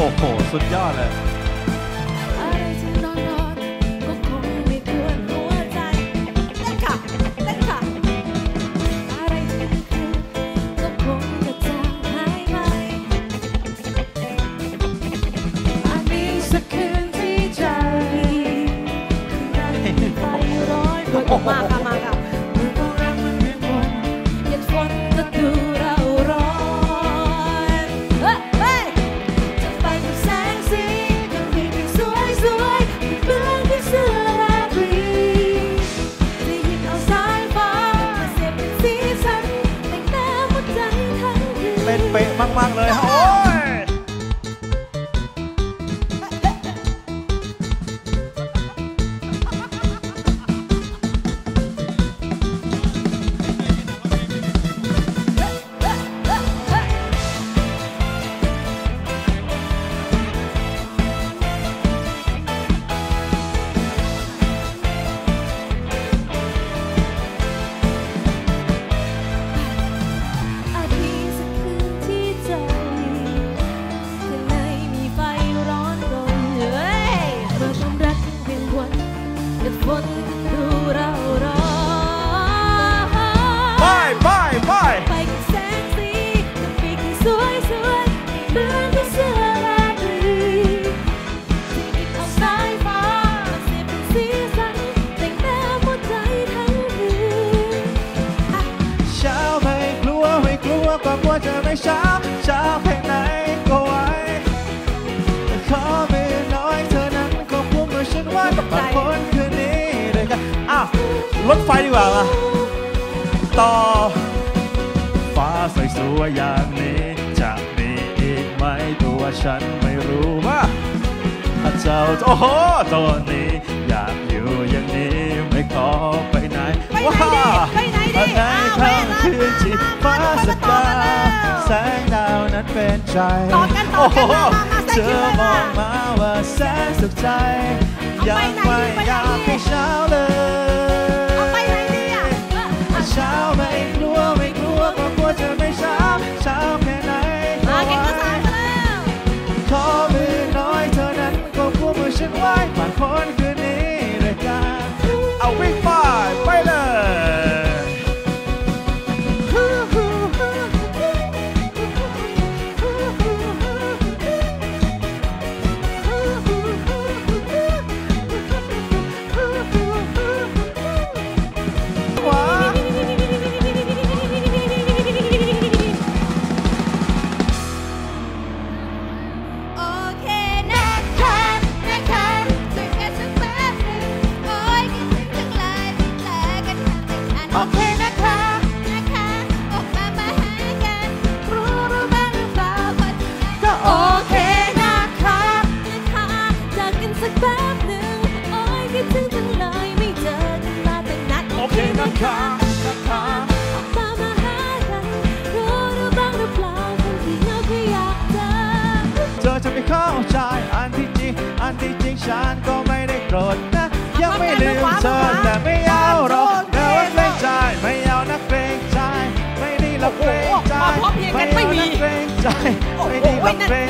โอ้โห สุดยอดเลยอะไรที่นอนนอนก็คงไม่ควรหั มากเลยฮะโอ้ย วก็กลัวจะไม่เช้าเช้าแค่ไหนก็ไหวขอมือน้อยเธอนั้นก็พุ่งมือฉันไว้กับผ่านพ้นคืนนี้ด้วยกันอ้าวรถไฟดีกว่ามาต่อ ฟ้าสวยสวยๆอย่างนี้จะมีอีกไหมตัวฉันไม่รู้ว่าเจ้าโอ้โหตัวนี้อยากอยู่อย่างนี้ไม่ขอไปไหนไปไหน ดิว้าไปไหนดิในอ้าวค่ำคืนที่มาฟ้ามาสมาต่อกากันแล้วแสงดาวนั้นเป็นใจต่อกันต่อกันโโหมามามาแทรกเธคิวอเลยมมาองมาว่าแสนสุขใจเอายัไปงไหนไม่ดีไปไหนอยากดีให้เช้าเลยเอาไปไหนดีอะเช้าไม่กลัว โอเคนะคะ นะคะออกมามาหากัน รู้รู้บ้างหรือเปล่าว่าที่ไหนก็โอโอเคเคนะคะ นะคะจากกันสักแป๊บหนึ่งโอ้ยคิดถึงจังเลยไม่เจอกันมาตั้งนานโอเคนะคะนะคะออกมามาหากัน รู้รู้บ้างหรือเปล่าคนที่เหงาแค่อยากเจอเธอจะไม่เข้าใจอันที่จริง อันที่จริงฉันก็ไม่ได้โกรธ ไม่